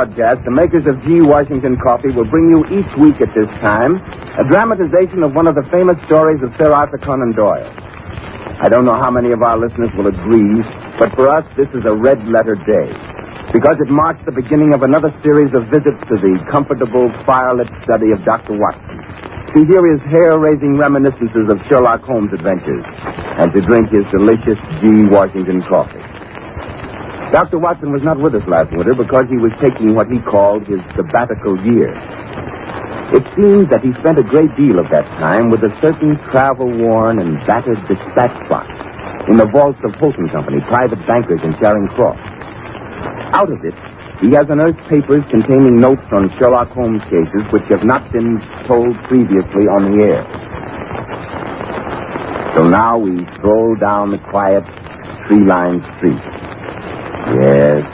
Broadcast, the makers of G. Washington Coffee will bring you each week at this time a dramatization of one of the famous stories of Sir Arthur Conan Doyle. I don't know how many of our listeners will agree, but for us, this is a red letter day because it marks the beginning of another series of visits to the comfortable, firelit study of Dr. Watson to hear his hair-raising reminiscences of Sherlock Holmes' adventures and to drink his delicious G. Washington coffee. Dr. Watson was not with us last winter because he was taking what he called his sabbatical year. It seems that he spent a great deal of that time with a certain travel-worn and battered dispatch box in the vaults of Holton Company, private bankers in Charing Cross. Out of it, he has unearthed papers containing notes on Sherlock Holmes cases which have not been told previously on the air. So now we stroll down the quiet, tree-lined street. Yes.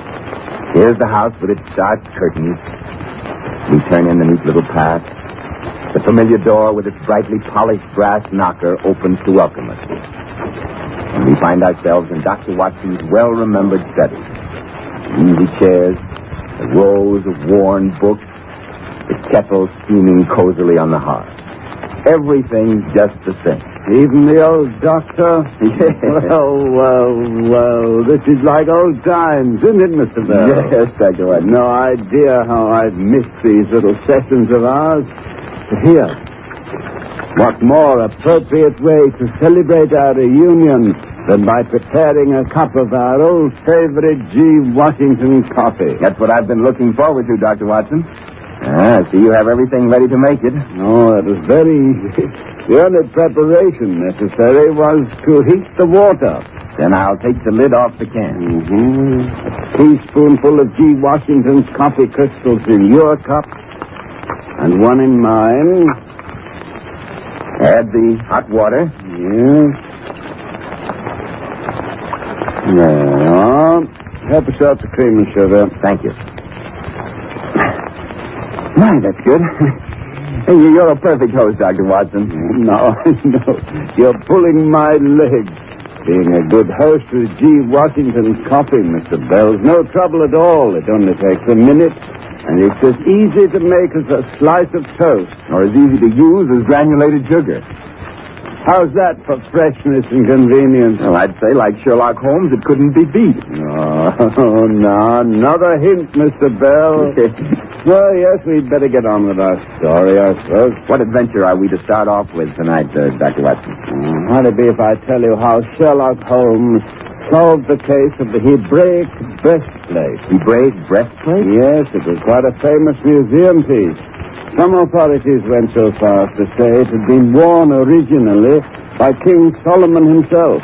Here's the house with its dark curtains. We turn in the neat little path. The familiar door with its brightly polished brass knocker opens to welcome us. And we find ourselves in Dr. Watson's well-remembered study. Easy chairs, the rows of worn books, the kettle steaming cozily on the hearth. Everything just the same. Even the old doctor? Yes. Well, well, well, this is like old times, isn't it, Mr. Bell? Yes, Dr. Watson. No idea how I've missed these little sessions of ours. Here. What more appropriate way to celebrate our reunion than by preparing a cup of our old favorite G. Washington coffee? That's what I've been looking forward to, Dr. Watson. Ah, I see you have everything ready to make it. No, it was very easy. The only preparation necessary was to heat the water. Then I'll take the lid off the can. Mm-hmm. A teaspoonful of G. Washington's coffee crystals in your cup, and one in mine. Add the hot water. Yes. Now, help yourself to cream and sugar. Thank you. My, that's good. You're a perfect host, Dr. Watson. Mm-hmm. No, no. You're pulling my leg. Being a good host with G. Washington's coffee, Mr. Bell's no trouble at all. It only takes a minute, and it's as easy to make as a slice of toast. Or as easy to use as granulated sugar. How's that for freshness and convenience? Well, I'd say, like Sherlock Holmes, it couldn't be beat. Oh, no. Another hint, Mr. Bell. well, yes, we'd better get on with our story, I suppose. what adventure are we to start off with tonight, uh, Dr. Watson? Uh, how'd it be if I tell you how Sherlock Holmes solved the case of the Hebraic breastplate? Hebraic breastplate? Yes, it was quite a famous museum piece. Some authorities went so far as to say it had been worn originally by King Solomon himself.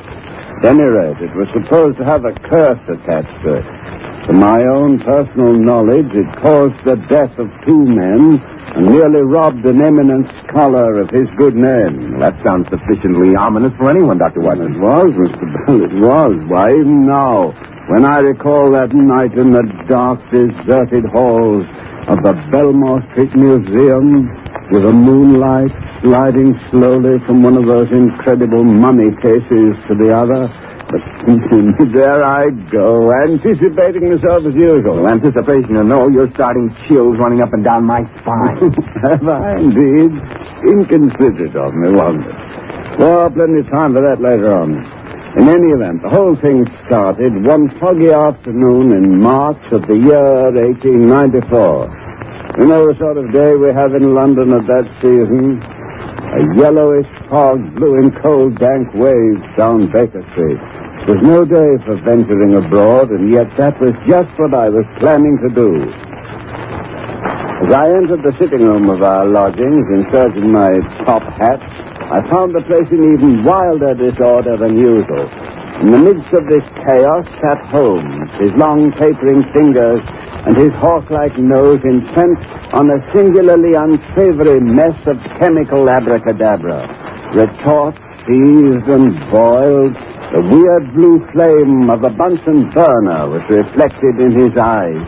At any rate, it was supposed to have a curse attached to it. To my own personal knowledge, it caused the death of two men and nearly robbed an eminent scholar of his good name. Well, that sounds sufficiently ominous for anyone, Dr. It was, Mr. Bell, it was. Why, even now, when I recall that night in the dark, deserted halls of the Belmore Street Museum, with the moonlight sliding slowly from one of those incredible mummy cases to the other, but there I go, anticipating myself as usual. Well, anticipation or no, you're starting chills running up and down my spine. Have I indeed? Inconsiderate of me, wasn't it? Well, plenty of time for that later on. In any event, the whole thing started one foggy afternoon in March of the year 1894. You know the sort of day we have in London at that season? A yellowish fog blew in cold, dank waves down Baker Street. It was no day for venturing abroad, and yet that was just what I was planning to do. As I entered the sitting room of our lodgings in search of my top hat, I found the place in even wilder disorder than usual. In the midst of this chaos sat Holmes, his long tapering fingers and his hawk-like nose intent on a singularly unsavory mess of chemical abracadabra. Retorts, seized and boiled, the weird blue flame of a Bunsen burner was reflected in his eyes.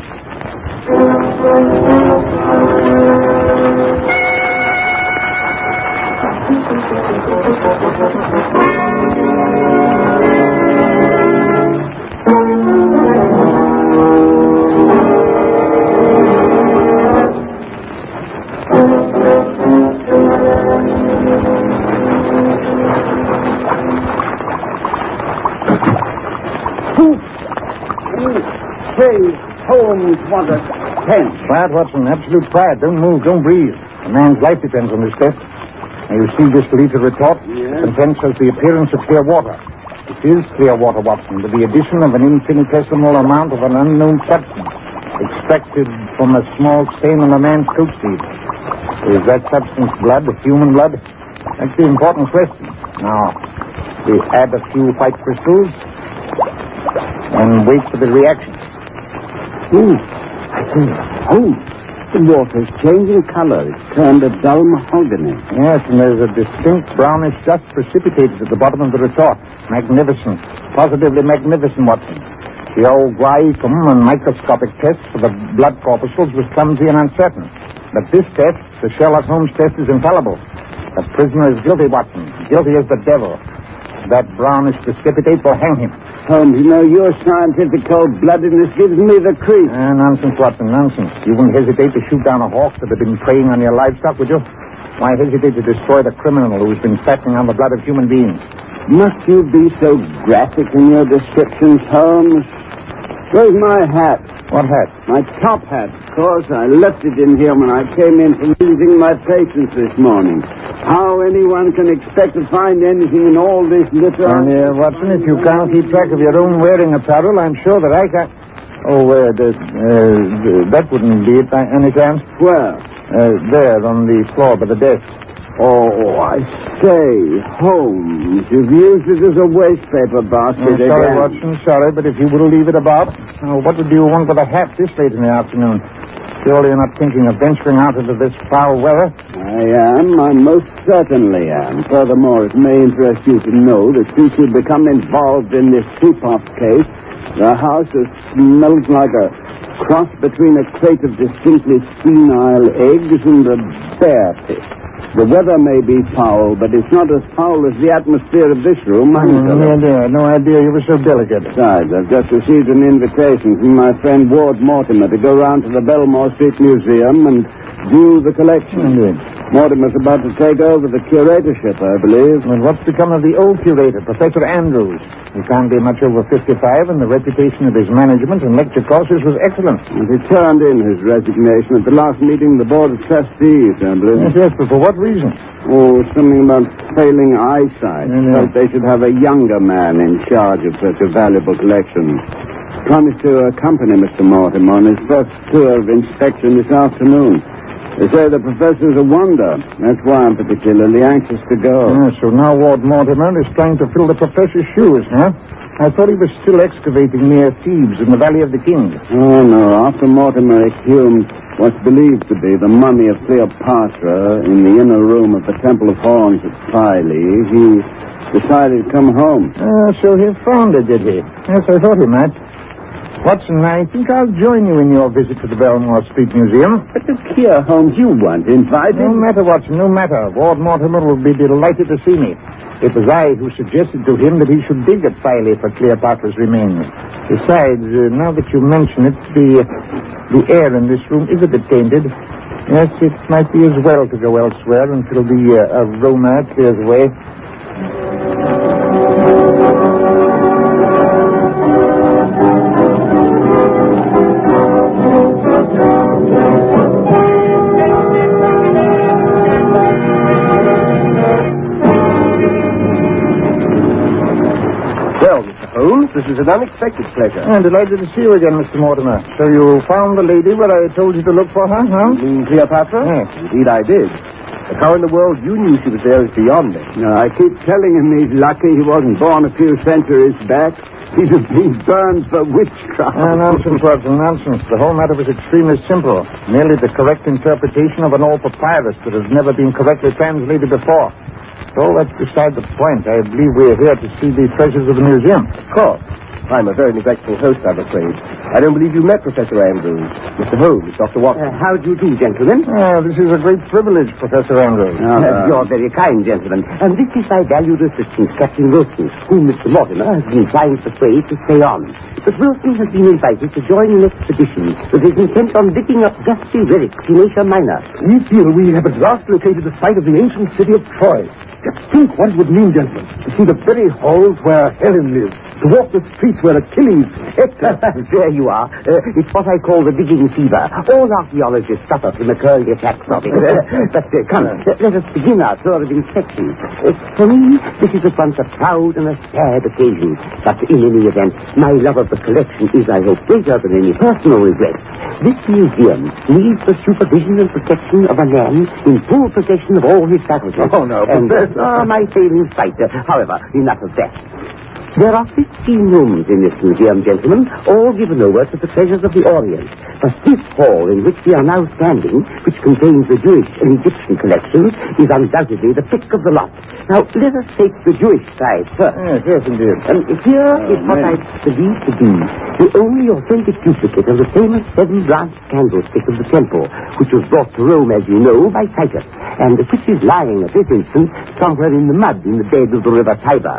Quiet, Watson. Absolute quiet. Don't move. Don't breathe. A man's life depends on this, Cliff. You see this liter retort? Yes. Contains has the appearance of clear water. It is clear water, Watson, with the addition of an infinitesimal amount of an unknown substance extracted from a small stain on a man's coat sleeve. Is that substance blood, human blood? That's the important question. Now, we add a few white crystals and wait for the reaction. Ooh, I say, Holmes, oh. The water's changing color. It's turned a dull mahogany. Yes, and there's a distinct brownish dust precipitated at the bottom of the retort. Magnificent. Positively magnificent, Watson. The old Guaiacum and microscopic test for the blood corpuscles was clumsy and uncertain. But this test, the Sherlock Holmes test, is infallible. The prisoner is guilty, Watson. Guilty as the devil. That brownish precipitate will hang him. Holmes, you know, your scientific cold-bloodedness gives me the creeps. Ah, nonsense, Watson, nonsense. You wouldn't hesitate to shoot down a hawk that had been preying on your livestock, would you? Why hesitate to destroy the criminal who's been fattening on the blood of human beings? Must you be so graphic in your descriptions, Holmes? Where's my hat? What hat? My top hat, of course. I left it in here when I came in from visiting my patients this morning. How anyone can expect to find anything in all this litter... And, uh, Watson, if you can't keep track of your own wearing apparel, I'm sure that I can. Oh, uh, the, uh, that wouldn't be it by any chance. Where? Uh, there, on the floor by the desk. Oh, I say, Holmes, you've used it as a wastepaper Oh, basket sorry, again. Watson, sorry, but if you will leave it about. Oh, what would you want with a hat this late in the afternoon? Surely you're not thinking of venturing out into this foul weather? I am. I most certainly am. Furthermore, it may interest you to know that since you've become involved in this Seapoff case, the house has smelled like a cross between a crate of distinctly senile eggs and a bear pit. The weather may be foul, but it's not as foul as the atmosphere of this room. Hmm, no idea, no idea you were so delicate. Besides, I've just received an invitation from my friend Ward Mortimer to go round to the Belmore Street Museum and view the collection. Indeed. Mortimer's about to take over the curatorship, I believe. And what's become of the old curator, Professor Andrews? He can't be much over 55, and the reputation of his management and lecture courses was excellent. And he turned in his resignation at the last meeting of the Board of Trustees, I believe. Yes, yes, but for what reason? Oh, something about failing eyesight. Felt they should have a younger man in charge of such a valuable collection. Promised to accompany Mr. Mortimer on his first tour of inspection this afternoon. They say the professor's a wonder. That's why I'm particularly anxious to go. Ah, so now Ward Mortimer is trying to fill the professor's shoes, huh? I thought he was still excavating near Thebes in the Valley of the Kings. Oh, no. After Mortimer exhumed what's believed to be the mummy of Cleopatra in the inner room of the Temple of Horus at Philae, he decided to come home. Ah, so he found it, did he? Yes, I thought he might. Watson, I think I'll join you in your visit to the Belmore Street Museum. But look here, Holmes, you weren't invited. No matter, Watson, no matter. Ward Mortimer will be delighted to see me. It was I who suggested to him that he should dig at Philae for Cleopatra's remains. Besides, uh, now that you mention it, the, the air in this room is a bit tainted. Yes, it might be as well to go elsewhere until the uh, aroma clears away. This is an unexpected pleasure. I'm delighted to see you again, Mr. Mortimer. So you found the lady where I told you to look for her, huh? You mean Cleopatra? Yes. Indeed, I did. But how in the world you knew she was there is beyond me. No, I keep telling him he's lucky he wasn't born a few centuries back. He'd have been burned for witchcraft. Ah, nonsense, Watson, nonsense. The whole matter was extremely simple. Merely the correct interpretation of an old papyrus that has never been correctly translated before. So that's beside the point. I believe we're here to see the treasures of the museum. Of course. I'm a very neglectful host, I'm afraid. I don't believe you met Professor Andrews. Mr. Holmes, Dr. Watson. Uh, how do you do, gentlemen? Ah, this is a great privilege, Professor Andrews. Ah, Uh, you're very kind, gentlemen. And this is my valued assistant, Captain Wilson, whom Mr. Mortimer has been trying to persuade to stay on. But Wilson has been invited to join an expedition that is intent on digging up dusty relics in Asia Minor. We feel we have at last located the site of the ancient city of Troy. Just think what it would mean, gentlemen, to see the very halls where Helen lived, to walk the streets where Achilles, Hector... there you are. Uh, it's what I call the digging fever. All archaeologists suffer from the occurring attacks of it. but uh, come, let, us begin our tour of inspection. Uh, for me, this is at once a proud and a sad occasion. But in any event, my love of the collection is, I hope, greater than any personal regret. This museum needs the supervision and protection of a man in full possession of all his faculties. Oh, no, And, uh. Ah, my failing sight. However, enough of that. There are 15 rooms in this museum, gentlemen, all given over to the treasures of the Orient. But this hall in which we are now standing, which contains the Jewish and Egyptian collections, is undoubtedly the pick of the lot. Now, let us take the Jewish side first. Yes, yes, indeed. And here oh, is what I believe to be the only authentic duplicate of the famous seven-branched candlestick of the temple, which was brought to Rome, as you know, by Titus, and which is lying at this instant somewhere in the mud in the bed of the river Tiber.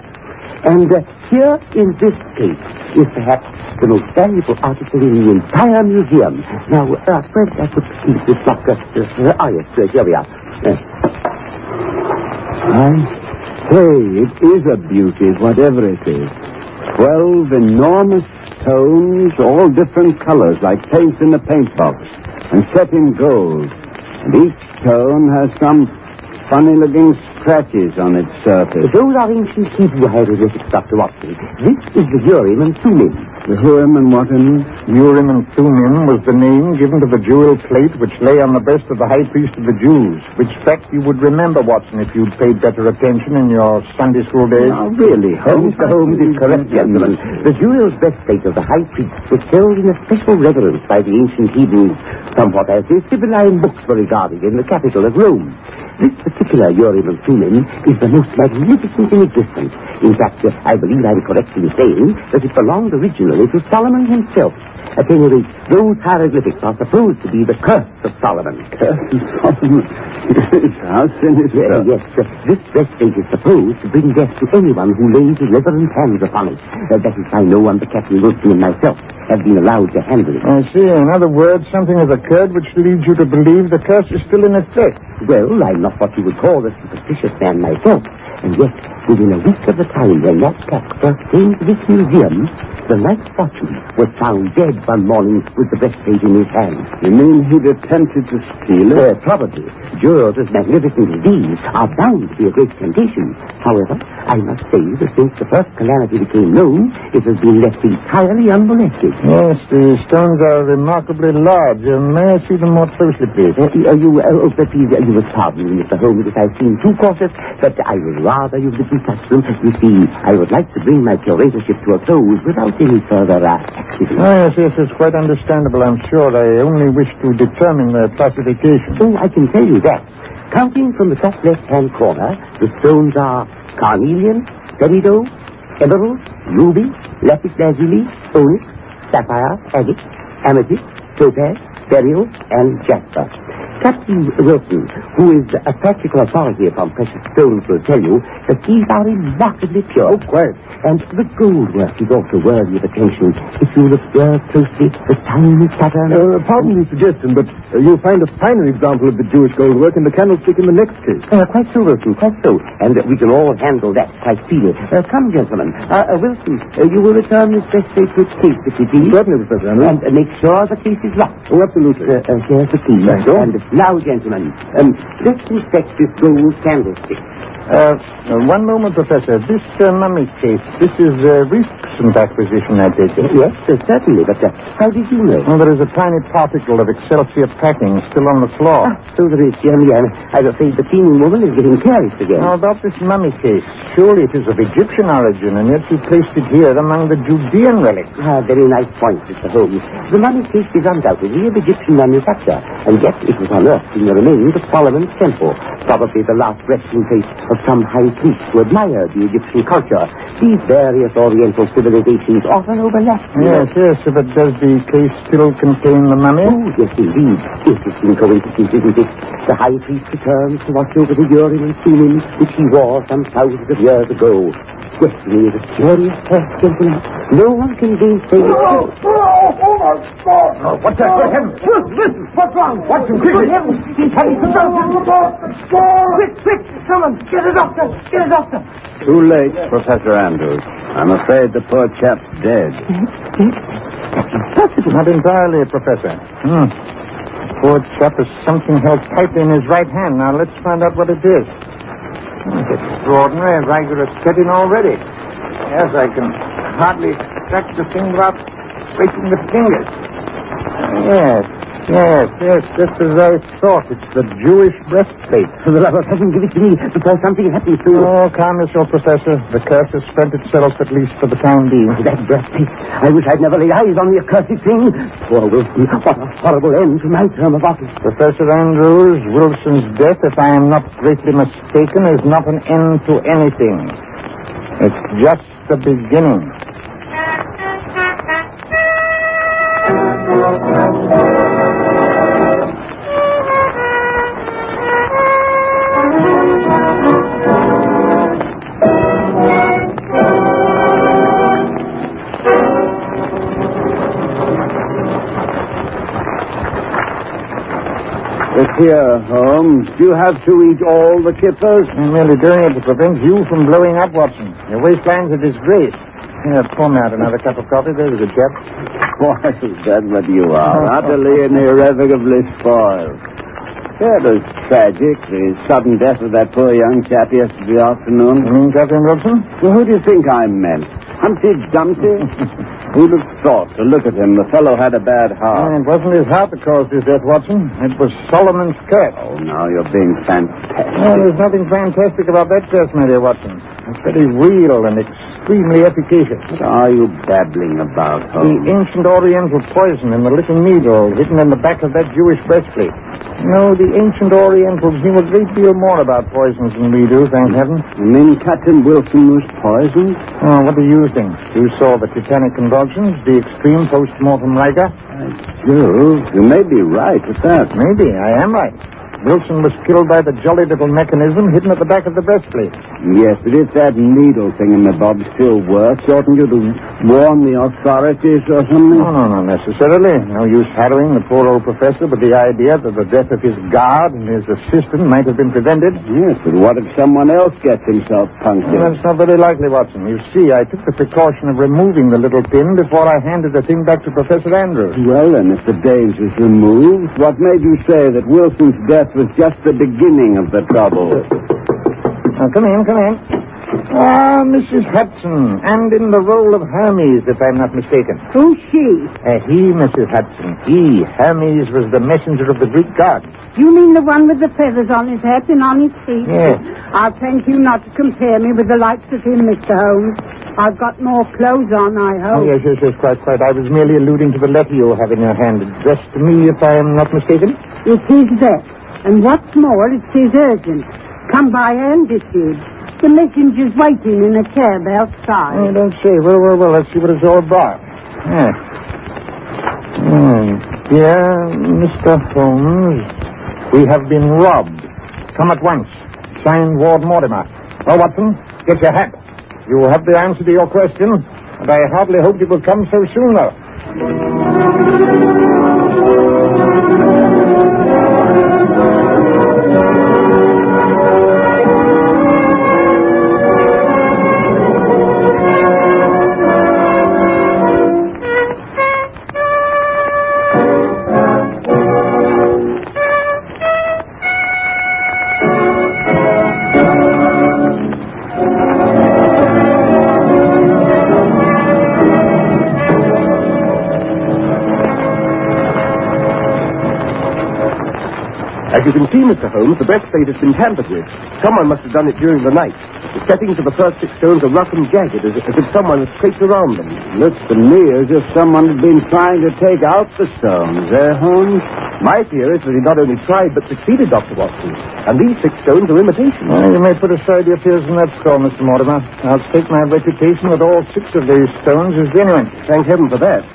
And uh, here in this case is perhaps the most valuable article in the entire museum. Now, uh, where did I put keep this locker? Uh, ah, yes, uh, here we are. Uh, I say, it is a beauty, whatever it is. Twelve enormous stones, all different colors, like paint in a paint box, and set in gold. And each stone has some funny-looking scratches on its surface. those are ancient Hebrew hieroglyphics, Dr. Watson. This is the Urim and Thummim. The Hurim and what in Urim and Thummim was the name given to the jewel plate which lay on the breast of the high priest of the Jews, which fact you would remember, Watson, if you'd paid better attention in your Sunday school days. Now, really, Holmes? Mr. Holmes is correct, gentlemen. The jeweled breastplate of the high priest was held in a special reverence by the ancient Hebrews, somewhat as the Sibylline books were regarded in the capital of Rome. This particular and Thummim is the most magnificent in existence. In fact, uh, I believe I'm correct in saying that it belonged originally to Solomon himself. At any rate, those hieroglyphics are supposed to be the curse of Solomon. Curse How sinister. Uh, yes, uh, this breastplate is supposed to bring death to anyone who lays his reverent hands upon it. Uh, that is why no one but Captain Wilson and myself have been allowed to handle it. I see. In other words, something has occurred which leads you to believe the curse is still in effect. Well, I'm not what you would call a superstitious man myself. And yet, within a week of the time when that cat first came to this museum, the night watchman was found dead one morning with the breastplate in his hand. You mean he'd attempted to steal it? Uh, probably. Jewels as magnificent as these are bound to be a great temptation. However, I must say that since the first calamity became known, it has been left entirely unmolested. Yes, the stones are remarkably large. Uh, may I see them more closely, please? Uh, are you, uh, oh, please, uh, you must pardon me, Mr. Holmes, if I seem too cautious, but I would rather you didn't touch them. You see, I would like to bring my curatorship to a close without any further uh, accident. Oh, yes, yes, it's quite understandable, I'm sure. I only wish to determine their classification. Oh, I can tell you that. Counting from the top left-hand corner, the stones are carnelian, peridot, emerald, ruby, lapis lazuli, onyx, sapphire, agate, amethyst, topaz, beryl, and jasper. Captain Wilson, who is a practical authority upon precious stones, will tell you that these are remarkably pure. Oh, quite. And the gold work is also worthy of attention. If you will observe closely the tiny pattern. Uh, pardon the suggestion, but uh, you'll find a finer example of the Jewish gold work in the candlestick in the next case. Uh, quite so, Wilson, quite so. And uh, we can all handle that quite freely. Uh, come, gentlemen. Uh, uh, Wilson, uh, you will return this breastplate to its case, if you please. Certainly, Professor Henry. And make sure the case is locked. Oh, absolutely. Here's the key. Thank you. And now, gentlemen, um, let's inspect this gold candlestick. Uh, uh, one moment, Professor. This uh, mummy case, this is a recent acquisition, I take it. Yes, uh, certainly, but uh, how did you know? Well, there is a tiny particle of Excelsior packing still on the floor. Ah, so there is, Jeremy. I'm, I'm afraid the cleaning woman is getting careless again. Now, about this mummy case, surely it is of Egyptian origin, and yet you placed it here among the Judean relics. Ah, very nice point, Mr. Holmes. The mummy case is undoubtedly of Egyptian manufacture, and yet it was unearthed in the remains of Solomon's temple, probably the last resting place of some high priest who admired the Egyptian culture. These various Oriental civilizations often overlap. you know. Yes, yes, but does the case still contain the mummy? Oh, yes, indeed. Interesting coincidence, isn't it? The high priest returns to watch over the Urim and Thummim, which he wore some thousands of years ago. Destiny is a curious test, gentlemen. No one can gainsay it. Oh, oh, What's that? What happened? Listen, what's wrong? Watch him quickly. He's having convulsions. Quick, quick, someone, get a doctor, get a doctor. Too late, Professor Andrews. I'm afraid the poor chap's dead. Not entirely, Professor. Hmm. Poor chap has something held tightly in his right hand. Now, let's find out what it is. Hmm, It's extraordinary, vigorous setting already. Yes, I can hardly extract the thing without breaking the fingers. Yes, yes, yes, just as I thought. It's the Jewish breastplate. For the love of heaven, give it to me before something happens to you. Oh, calm yourself, Professor. The curse has spent itself, at least for the time being. That breastplate. I wish I'd never laid eyes on the accursed thing. Poor Wilson. What a horrible end to my term of office. Professor Andrews, Wilson's death, if I am not greatly mistaken, is not an end to anything. It's just the beginning. Look here, Holmes. Do you have to eat all the kippers? I'm merely doing it to prevent you from blowing up, Watson. Your waistline's a disgrace. Here, pour me out another cup of coffee. There's a good chap. Why, that's what you are. Utterly and irrevocably spoiled. It was tragic, the sudden death of that poor young chap yesterday You afternoon. mean Captain Wilson? Well, who do you think I meant? Humpty Dumpty? Who'd have thought? To look at him, the fellow had a bad heart. it wasn't his heart that caused his death, Watson. It was Solomon's curse. Oh, now you're being Well, fantastic. there's nothing fantastic about that curse, my dear Watson. It's very real and extremely efficacious. What are you babbling about, The ancient oriental poison in the little needle hidden in the back of that Jewish breastplate. No, the ancient orientals knew a great deal more about poisons than we do, thank heaven. You mean Captain Wilson was poisoned? Oh, what do you think? You saw the tetanic convulsions, the extreme post-mortem rigor? Jove, you may be right at that. Maybe, I am right. Wilson was killed by the jolly little mechanism hidden at the back of the breastplate. Yes, but if that needle thing in the bob still works, oughtn't you to warn the authorities or something? No, no, not necessarily. No use harrowing the poor old professor but the idea that the death of his guard and his assistant might have been prevented. Yes, but what if someone else gets himself Well, punctured? that's not very likely, Watson. You see, I took the precaution of removing the little pin before I handed the thing back to Professor Andrews. Well, then, if the danger's removed, what made you say that Wilson's death was just the beginning of the trouble? Now, come in, come in. Ah, Mrs. Hudson, and in the role of Hermes, if I'm not mistaken. Who's she? Uh, he, Mrs. Hudson, he. Hermes was the messenger of the Greek gods. You mean the one with the feathers on his hat and on his feet? Yes. I'll thank you not to compare me with the likes of him, Mr. Holmes. I've got more clothes on, I Oh, hope. yes, yes, yes, quite, quite. I was merely alluding to the letter you have in your hand, addressed to me, if I am not mistaken. It is that. And what's more, it is urgent. Come by and issued. The messenger's waiting in a cab Oh, outside. don't say. Well, well, well, let's see what it's all about. Yes. Hmm. Dear Mr. Holmes, we have been robbed. Come at once. Signed Ward Mortimer. Well, Watson, get your hat. You have the answer to your question, and I hardly hope it will come so soon, though. As you can see, Mr. Holmes, the breastplate has been tampered with. Someone must have done it during the night. The settings of the first six stones are rough and jagged, as, as if someone had scraped around them. Looks to me as if someone had been trying to take out the stones, eh, Holmes? My fear is that he not only tried, but succeeded, Dr. Watson. And these six stones are imitations. Well, you may put aside your fears on that score, Mr. Mortimer. I'll stake my reputation that all six of these stones is genuine. Thank heaven for that.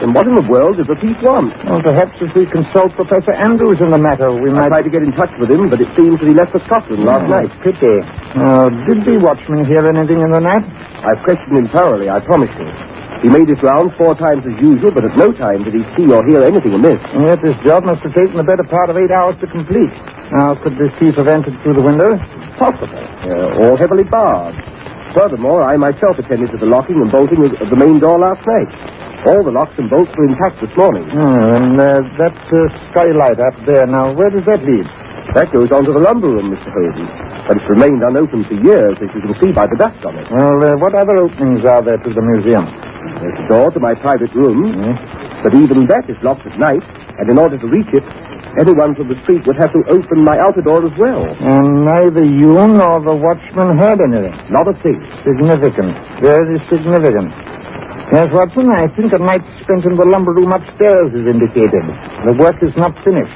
Then what in the world does the thief want? Well, perhaps if we consult Professor Andrews in the matter, we I might... tried to get in touch with him, but it seems that he left for Scotland last night. Pity. Uh, did the watchman hear anything in the night? I've questioned him thoroughly, I promise you. He made his rounds four times as usual, but at no time did he see or hear anything amiss. And yet this job must have taken the better part of eight hours to complete. Now, could this thief have entered through the window? Possible. Uh, all heavily barred. Furthermore, I myself attended to the locking and bolting of, of the main door last night. All the locks and bolts were intact this morning. Hmm, and uh, that uh, skylight up there, now, where does that lead? That goes on to the lumber room, Mr. Holmes. But it's remained unopened for years, as you can see by the dust on it. Well, uh, what other openings are there to the museum? There's a door to my private room, but even that is locked at night, and in order to reach it, anyone from the street would have to open my outer door as well. And neither you nor the watchman heard anything. Not a thing. Significant. Very significant. Yes, Watson, I think a night spent in the lumber room upstairs is indicated. The work is not finished.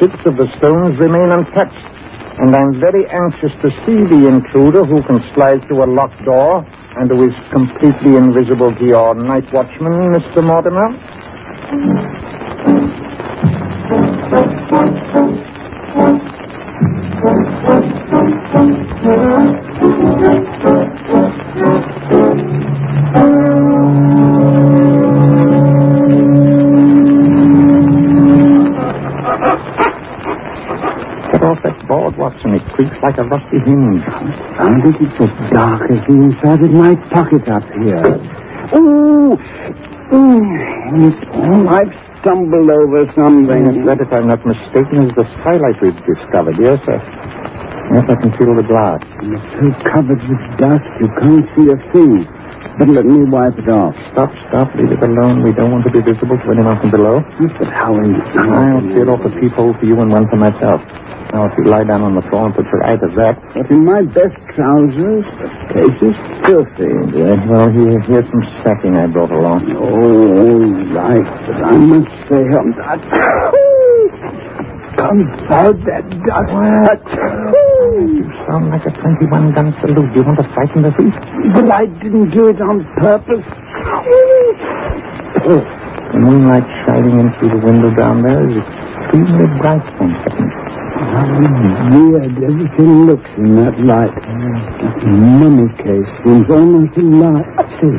Six of the stones remain untouched. And I'm very anxious to see the intruder who can slide through a locked door and who is completely invisible to your night watchman, Mr. Mortimer. Creaks like a rusty hinge. Found it. It's as dark as the inside of my pocket up here. Ooh! Mm, It's all I've stumbled over something. That, if I'm not mistaken, is the skylight we've discovered. Yes, sir. Yes, I can feel the glass. It's so covered with dust you can't see a thing. But let me wipe it off. Stop, stop. Leave it alone. We don't want to be visible to anyone from below. But how in... I'll clear off a peephole for you and one for myself. Now, if you lie down on the floor and put your eyes to that. But in my best trousers, the place is filthy. Yes, well, here, here's some sacking I brought along. Oh, all right, but I must say I'm not... Confound that dust. You like a 21 gun salute. Do you want to frighten the thief? But I didn't do it on purpose. Oh, the moonlight shining in through the window down there is extremely bright, Thompson. How weird everything looks in that light. That mummy case seems almost alive. See,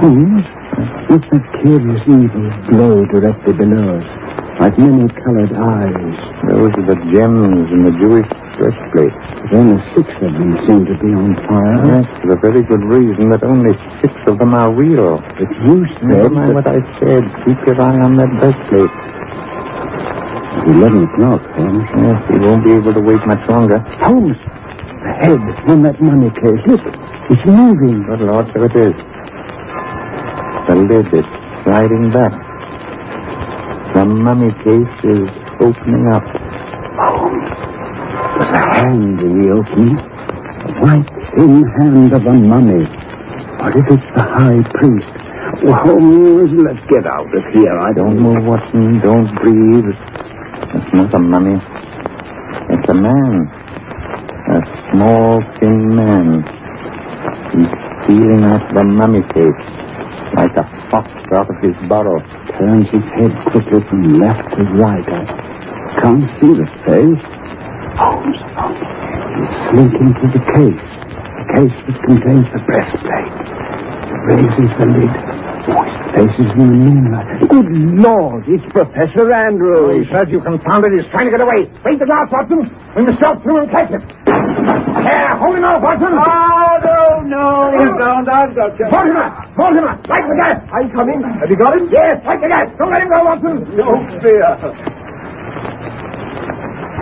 Holmes, look that curious evil glow directly below us, like many-colored eyes. Those are the gems in the Jewish breastplate. But only six of them seem to be on fire. Yes, for a very good reason that only six of them are real. But you Never said mind that what I said. Keep your eye on that breastplate. at 11 o'clock, Holmes. Yes, we won't be able to wait much longer. Holmes, the head on that mummy case, look, it's moving. Good Lord, so it is. The lid is sliding back. The mummy case is opening up. A hand in the opening. White, thin hand of a mummy. What if it's the high priest? Well, let's get out of here. I Don't don't move, Don't breathe. It's not a mummy. It's a man. A small, thin man. He's stealing out the mummy case like a fox out of his burrow. turns his head quickly from left to right. I can't see the face. Holmes, Holmes, he's slinking to the case. The case that contains the breastplate. He Raises the lid. Oh, his face is in the moonlight. Good Lord, it's Professor Andrews. Oh, says you confounded. He's trying to get away. Wait the glass, Watson. We must jump through and catch him. There, hold him off, Watson. Oh, no, no, you don't. I've got you. Mortimer! Mortimer! Light the gas! I'm coming. Have you got him? Yes, light the gas! Don't let him go, Watson! No fear.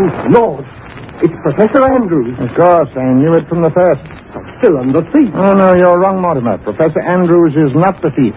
Good Lord. It's Professor Andrews. Of course, I knew it from the first. Still on the thief. Oh, no, you're wrong, Mortimer. Professor Andrews is not the thief.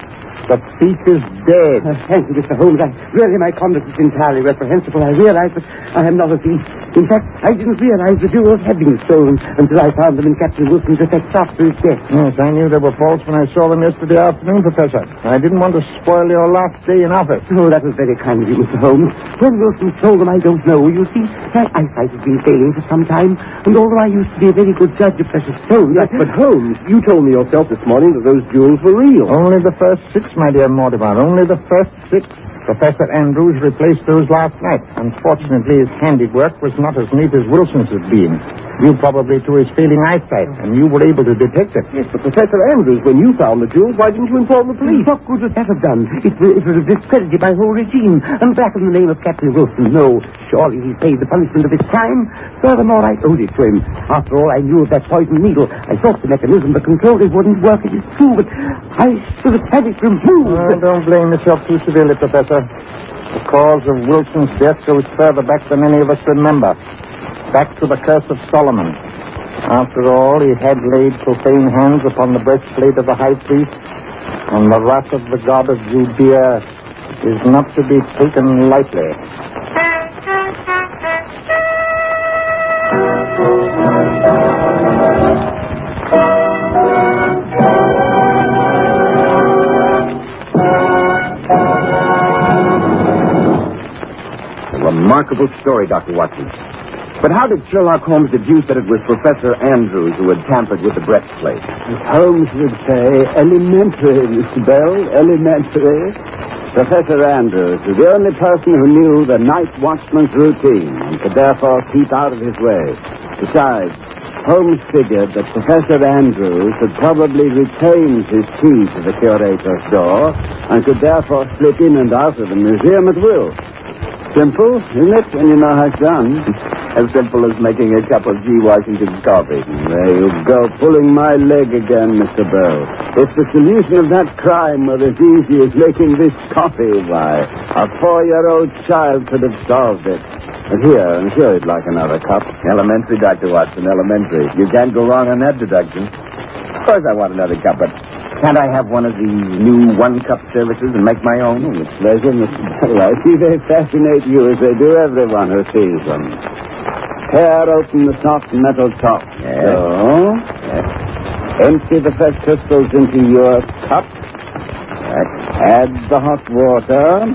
The thief is dead. Uh, thank you, Mr. Holmes. I, really, my conduct is entirely reprehensible. I realize that I am not a thief. In fact, I didn't realize the jewels had been stolen until I found them in Captain Wilson's effects after his death. Yes, I knew they were false when I saw them yesterday afternoon, Professor. I didn't want to spoil your last day in office. Oh, that was very kind of you, Mr. Holmes. When Wilson stole them, I don't know. You see, my eyesight has been failing for some time, and although I used to be a very good judge of precious stones, Yes, but Holmes, you told me yourself this morning that those jewels were real. Only the first six, my dear Mortimer. Only the first six. Professor Andrews replaced those last night. Unfortunately, his handiwork was not as neat as Wilson's had been. Due probably to his failing eyesight, and you were able to detect it. Yes, but Professor Andrews, when you found the jewels, why didn't you inform the police? What good would that have done? It, would- it would have discredited my whole regime. And back in the name of Captain Wilson. No, surely he's paid the punishment of his crime. Furthermore, I owed it to him. After all, I knew of that poison needle. I thought the mechanism to control it wouldn't work. It is true, but I should have had it removed. Oh, don't blame yourself too severely, Professor. The cause of Wilson's death goes further back than any of us remember. Back to the curse of Solomon. After all, he had laid profane hands upon the breastplate of the high priest, and the wrath of the god of Judea is not to be taken lightly. Remarkable story, Dr. Watson. But how did Sherlock Holmes deduce that it was Professor Andrews who had tampered with the breastplate? As Holmes would say, elementary, Mr. Bell, elementary. Professor Andrews was the only person who knew the night watchman's routine and could therefore keep out of his way. Besides, Holmes figured that Professor Andrews had probably retained his key to the curator's door and could therefore slip in and out of the museum at will. Simple, isn't it, when you know how it's done? As simple as making a cup of G. Washington coffee. There you go, pulling my leg again, Mr. Bell. If the solution of that crime were as easy as making this coffee, why, a four-year-old child could have solved it. But here, I'm sure you'd like another cup. Elementary, Dr. Watson, elementary. You can't go wrong on that deduction. Of course I want another cup, but can't I have one of these new one-cup services and make my own? With pleasure, Mr. Bell. I see they fascinate you as they do everyone who sees them. Tear open the soft metal top. Yes. So, empty the fresh crystals into your cup. Add the hot water.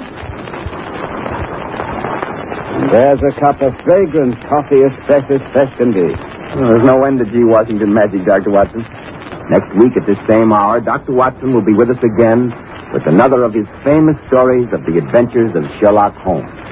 And there's a cup of fragrant coffee as fresh as fresh can be. Well, there's no end to G. Washington magic, Dr. Watson. Next week at this same hour, Dr. Watson will be with us again with another of his famous stories of the adventures of Sherlock Holmes.